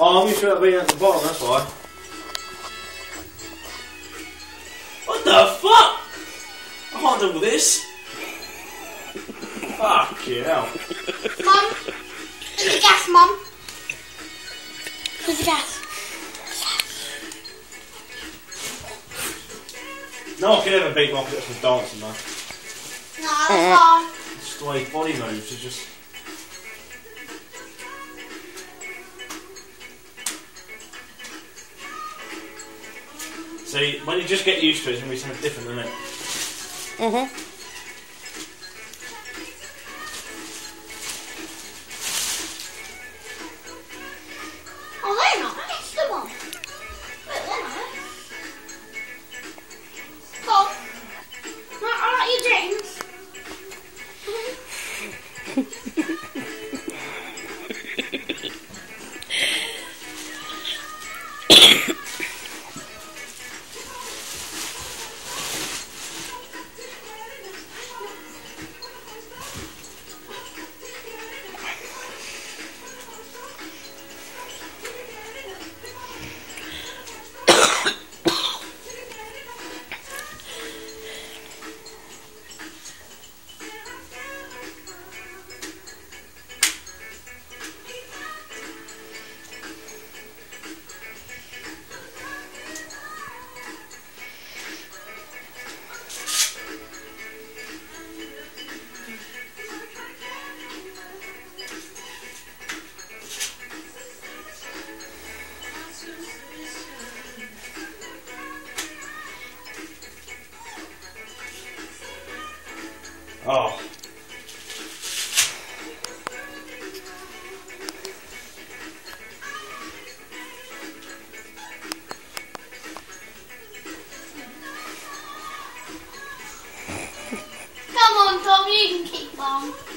Oh, I'm used to that being at the bottom, that's why. What the fuck? I can't deal with this. Fuck you hell. Mum, there's the gas, Mum. There's the gas. No one can ever beat Rocket some dancing, though. No. It's just the way body moves. It's just. See, when you just get used to it, it's going to be something different, isn't it? Mhm. Oh. Come on, Tom, you can keep on.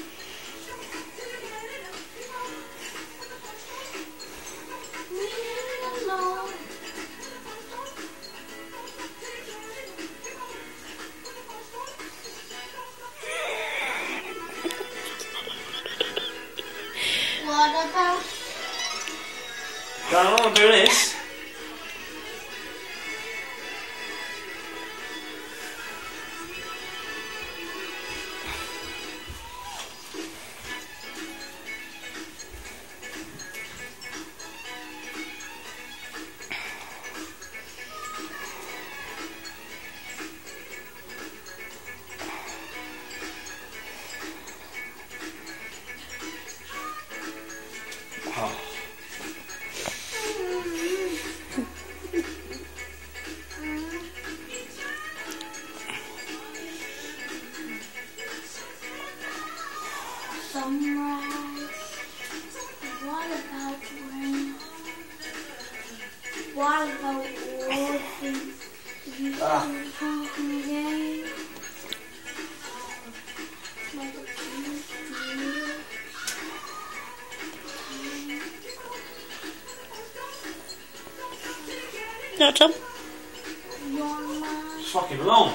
What about Don't do this. What about orphans? You Ah. talking again? Like No, Tom. It's fucking long.